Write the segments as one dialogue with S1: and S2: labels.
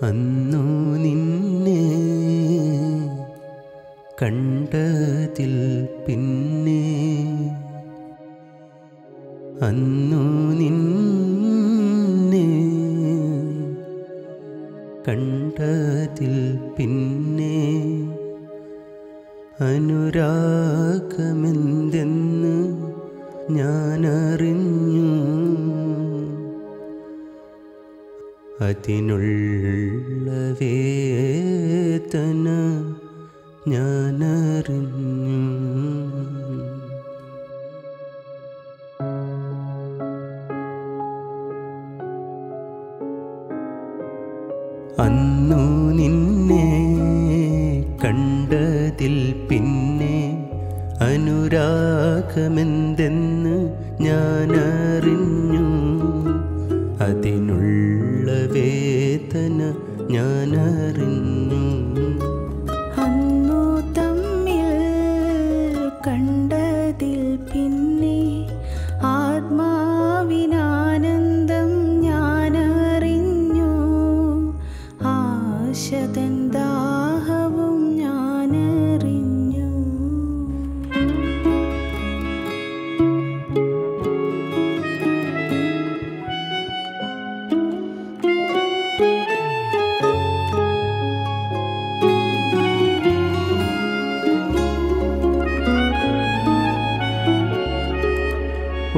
S1: അന്നു നിന്നെ കണ്ടതിൽ പിന്നെ അന്നു നിന്നെ കണ്ടതിൽ പിന്നെ അനുരാഗമെന്തെന്ന് ഞാനറിഞ്ഞു അതിനുള്ള വേദന ഞാനറിഞ്ഞു. അന്നു നിന്നെ കണ്ടതിൽ പിന്നെ അനുരാഗമെന്തെന്ന് ഞാനറിഞ്ഞു. അതിനുള്ള വേദന ഞാനറിഞ്ഞു.
S2: അന്നു തമ്മിൽ കണ്ടതിൽ പിന്നെ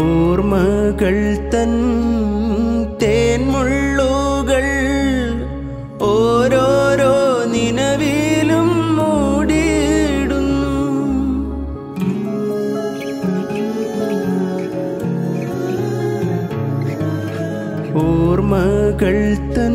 S1: ഓർമ്മകൾ തൻ തേൻമുള്ളുകൾ ഓരോരോ നിലവിലും മൂടിയിടുന്നു. ഓർമ്മകൾ തൻ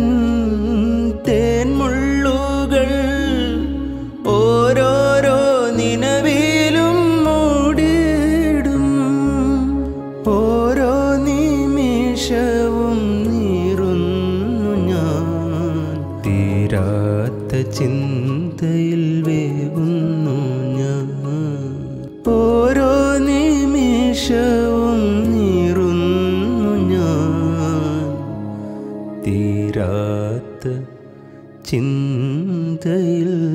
S1: നിമിഷവും നീറുന്നു ഞാൻ. തീരാത്ത ചിന്തയിൽ വേവുന്നു ഞാൻ. ഓരോ നിമിഷവും നീറുന്നു ഞാൻ. തീരാത്ത ചിന്തയിൽ